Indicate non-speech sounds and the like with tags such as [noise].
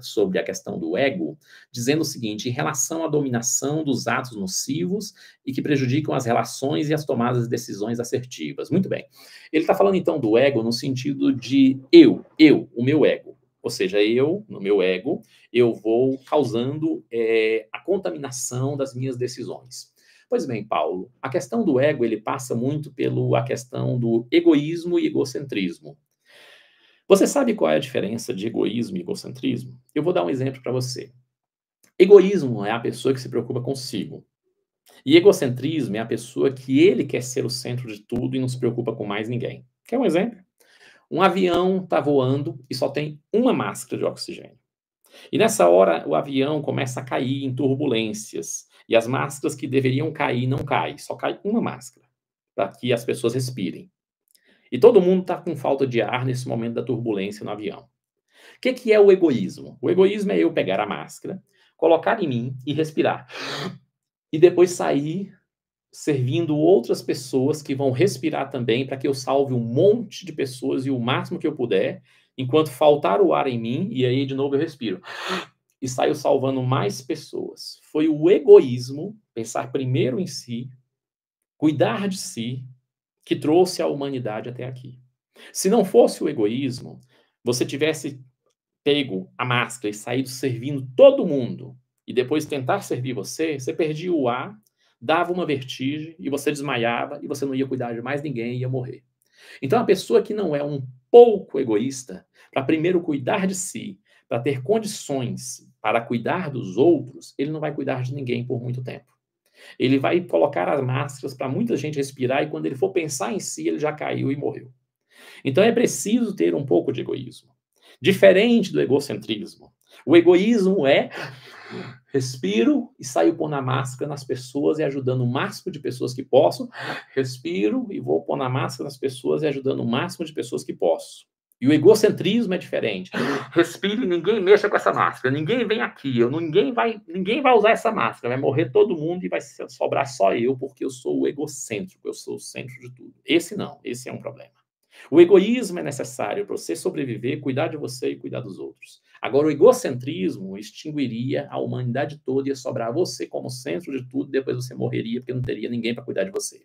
sobre a questão do ego, dizendo o seguinte, em relação à dominação dos atos nocivos e que prejudicam as relações e as tomadas de decisões assertivas. Muito bem. Ele está falando então do ego no sentido de eu, eu, o meu ego. Ou seja, eu, no meu ego, eu vou causando é, a contaminação das minhas decisões. Pois bem, Paulo, a questão do ego, ele passa muito pela questão do egoísmo e egocentrismo. Você sabe qual é a diferença de egoísmo e egocentrismo? Eu vou dar um exemplo para você. Egoísmo é a pessoa que se preocupa consigo. E egocentrismo é a pessoa que ele quer ser o centro de tudo e não se preocupa com mais ninguém. Quer um exemplo? Um avião está voando e só tem uma máscara de oxigênio. E nessa hora o avião começa a cair em turbulências. E as máscaras que deveriam cair não caem, só cai uma máscara, para que as pessoas respirem. E todo mundo está com falta de ar nesse momento da turbulência no avião. O que, que é o egoísmo? O egoísmo é eu pegar a máscara, colocar em mim e respirar. E depois sair servindo outras pessoas que vão respirar também para que eu salve um monte de pessoas e o máximo que eu puder, enquanto faltar o ar em mim, e aí de novo eu respiro e saiu salvando mais pessoas. Foi o egoísmo, pensar primeiro em si, cuidar de si, que trouxe a humanidade até aqui. Se não fosse o egoísmo, você tivesse pego a máscara e saído servindo todo mundo, e depois tentar servir você, você perdia o ar, dava uma vertigem, e você desmaiava, e você não ia cuidar de mais ninguém e ia morrer. Então, a pessoa que não é um pouco egoísta, para primeiro cuidar de si, para ter condições para cuidar dos outros, ele não vai cuidar de ninguém por muito tempo. Ele vai colocar as máscaras para muita gente respirar e quando ele for pensar em si, ele já caiu e morreu. Então é preciso ter um pouco de egoísmo. Diferente do egocentrismo. O egoísmo é respiro e saio pondo a máscara nas pessoas e ajudando o máximo de pessoas que posso. Respiro e vou pôr a máscara nas pessoas e ajudando o máximo de pessoas que posso. E o egocentrismo é diferente. [laughs] Respire, ninguém mexa com essa máscara, ninguém vem aqui, eu, ninguém, vai, ninguém vai usar essa máscara, vai morrer todo mundo e vai sobrar só eu, porque eu sou o egocêntrico, eu sou o centro de tudo. Esse não, esse é um problema. O egoísmo é necessário para você sobreviver, cuidar de você e cuidar dos outros. Agora, o egocentrismo extinguiria a humanidade toda ia sobrar você como centro de tudo, depois você morreria porque não teria ninguém para cuidar de você.